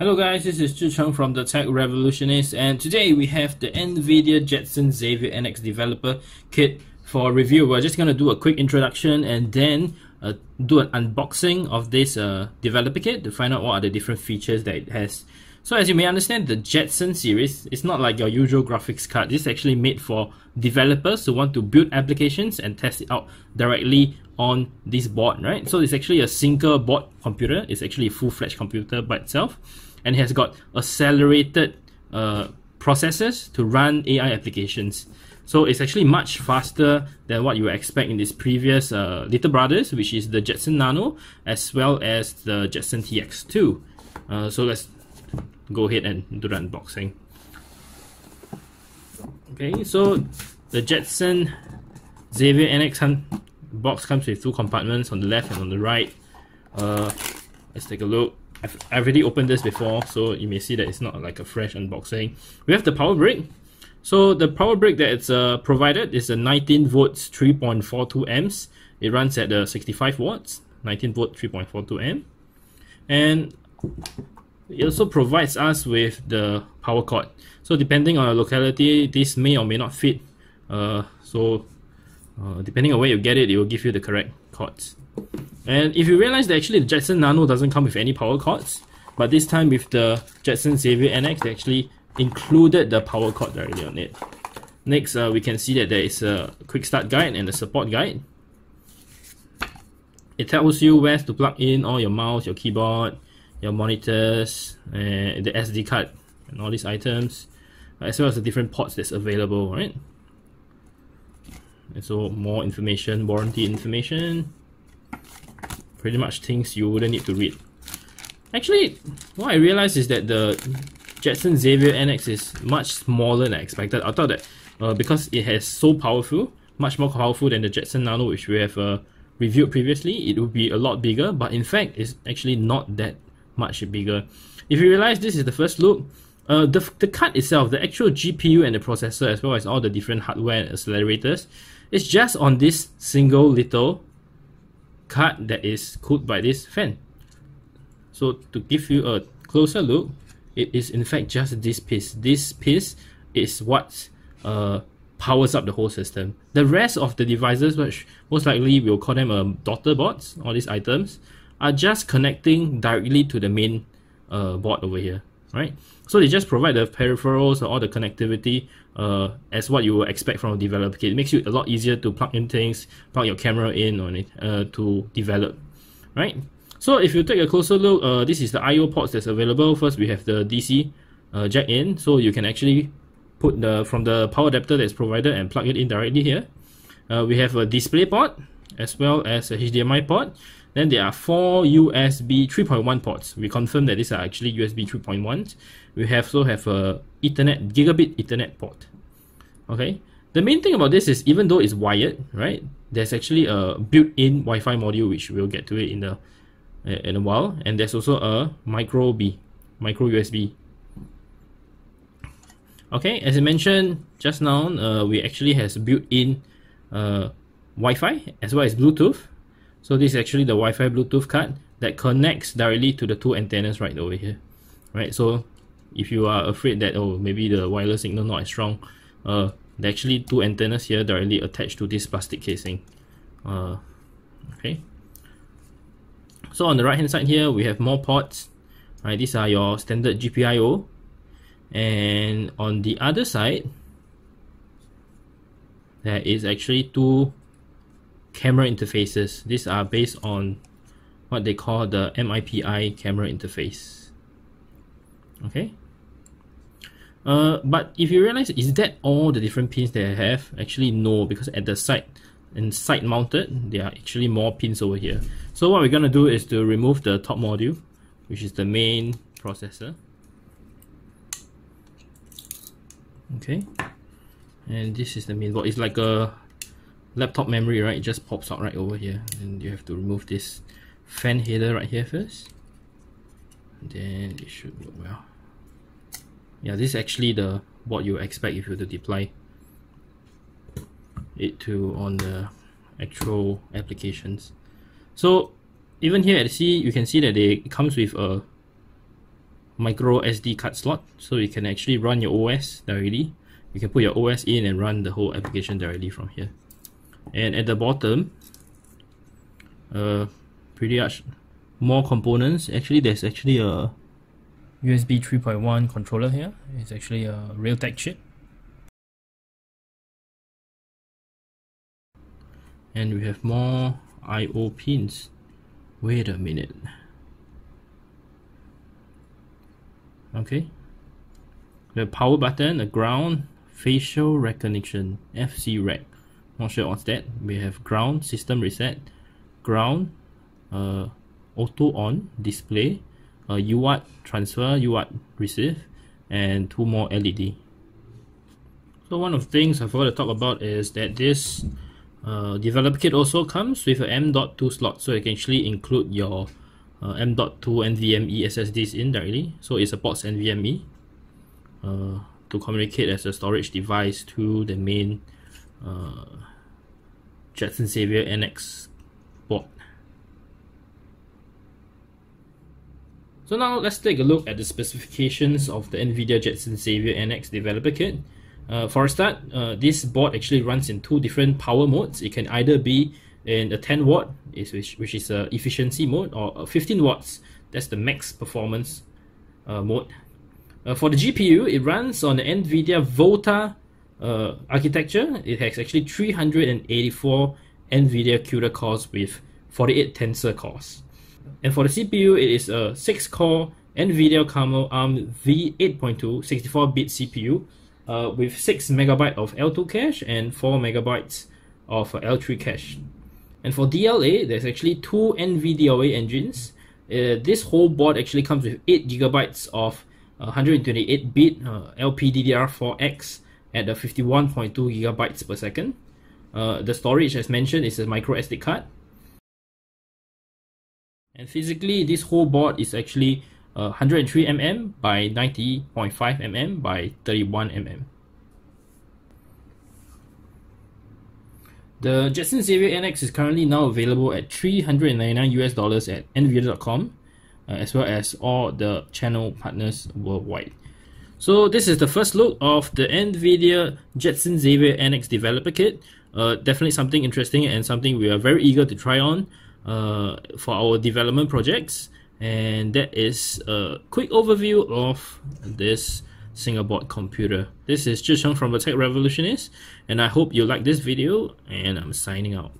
Hello guys, this is Zhicheng from the Tech Revolutionist and today we have the NVIDIA Jetson Xavier NX Developer Kit for review. We're just going to do a quick introduction and then uh, do an unboxing of this uh, developer kit to find out what are the different features that it has. So as you may understand, the Jetson series is not like your usual graphics card. This is actually made for developers who want to build applications and test it out directly on this board, right? So it's actually a single board computer. It's actually a full-fledged computer by itself and has got accelerated uh, to run AI applications. So it's actually much faster than what you would expect in this previous uh, little brothers, which is the Jetson Nano, as well as the Jetson TX2. Uh, so let's go ahead and do the unboxing. Okay, so the Jetson Xavier NX box comes with two compartments on the left and on the right. Uh, let's take a look. I've, I've already opened this before, so you may see that it's not like a fresh unboxing. We have the power brick. So the power brick that it's uh, provided is a 19 volts 3.42 amps. It runs at the 65 watts, 19 volt 3.42 amp. And it also provides us with the power cord. So depending on the locality, this may or may not fit. Uh, so uh, depending on where you get it, it will give you the correct cords. And if you realize that actually the Jetson Nano doesn't come with any power cords, but this time with the Jetson Xavier NX, they actually included the power cord directly on it. Next, uh, we can see that there is a quick start guide and a support guide. It tells you where to plug in all your mouse, your keyboard, your monitors, and the SD card, and all these items, as well as the different ports that's available, right? And so more information, warranty information, pretty much things you wouldn't need to read. Actually, what I realized is that the Jetson Xavier NX is much smaller than I expected. I thought that uh, because it has so powerful, much more powerful than the Jetson Nano, which we have uh, reviewed previously, it would be a lot bigger. But in fact, it's actually not that much bigger. If you realize this is the first look, uh, the, the card itself, the actual GPU and the processor, as well as all the different hardware accelerators, is just on this single little card that is cooled by this fan. So to give you a closer look, it is in fact just this piece. This piece is what uh, powers up the whole system. The rest of the devices, which most likely we'll call them um, daughter boards, all these items, are just connecting directly to the main uh, board over here, right? So they just provide the peripherals or all the connectivity uh, as what you would expect from a developer kit. It makes it a lot easier to plug in things, plug your camera in on it uh, to develop, right? So if you take a closer look, uh, this is the I/O ports that's available. First, we have the DC uh, jack in, so you can actually put the from the power adapter that's provided and plug it in directly here. Uh, we have a display port as well as a HDMI port. Then there are four USB 3.1 ports. We confirm that these are actually USB 3.1. We have also have a Ethernet gigabit Ethernet port. Okay. The main thing about this is even though it's wired, right? There's actually a built-in Wi-Fi module which we'll get to it in the in a while, and there's also a micro B, micro USB. Okay, as I mentioned just now, uh, we actually has built-in uh, Wi-Fi as well as Bluetooth so this is actually the Wi-Fi Bluetooth card that connects directly to the two antennas right over here. Right, so if you are afraid that oh maybe the wireless signal not as strong, uh, actually two antennas here directly attached to this plastic casing. Uh, okay. So on the right hand side here we have more ports. Right, these are your standard GPIO, and on the other side there is actually two camera interfaces. These are based on what they call the MIPI camera interface. Okay. Uh, but if you realize, is that all the different pins they have? Actually, no, because at the side and side mounted, there are actually more pins over here. So what we're gonna do is to remove the top module, which is the main processor. Okay, and this is the main board. It's like a laptop memory, right, it just pops out right over here. And you have to remove this fan header right here first. And then it should work well. Yeah, this is actually the what you expect if you were to deploy it to on the actual applications. So even here at C, you can see that it comes with a micro SD card slot, so you can actually run your OS directly. You can put your OS in and run the whole application directly from here. And at the bottom, uh, pretty much more components. Actually, there's actually a USB 3.1 controller here. It's actually a Realtek chip. And we have more I.O. pins. Wait a minute. Okay. The power button, the ground, facial recognition, FC rec. Not sure what's that. We have ground, system reset, ground, uh, auto on display, uh, UART transfer, UART receive, and two more LED. So one of the things I forgot to talk about is that this uh, developer kit also comes with an M.2 slot, so you can actually include your uh, M.2 NVMe SSDs in directly. So it supports NVMe uh, to communicate as a storage device to the main uh, Jetson Xavier NX board. So now let's take a look at the specifications of the NVIDIA Jetson Xavier NX developer kit. Uh, for a start, uh, this board actually runs in two different power modes. It can either be in a 10 watt, which, which is a efficiency mode, or 15 watts, that's the max performance uh, mode. Uh, for the GPU, it runs on the NVIDIA Volta uh, architecture. It has actually 384 NVIDIA CUDA cores with 48 tensor cores. And for the CPU, it is a 6-core NVIDIA Carmel ARM V8.2 64-bit CPU uh, with 6 megabyte of L2 cache and 4 megabytes of L3 cache. And for DLA, there's actually two NVDLA engines. Uh, this whole board actually comes with 8 gigabytes of 128-bit uh, LPDDR4X at the 51.2 gigabytes per second. Uh, the storage, as mentioned, is a micro SD card. And physically, this whole board is actually 103 mm by 90.5 mm by 31 mm. The Jetson Xavier NX is currently now available at 399 US dollars at nvidia.com uh, as well as all the channel partners worldwide. So this is the first look of the NVIDIA Jetson Xavier NX developer kit. Uh, definitely something interesting and something we are very eager to try on uh, for our development projects. And that is a quick overview of this single board computer. This is Zhicheng from the Tech Revolutionist, and I hope you like this video, and I'm signing out.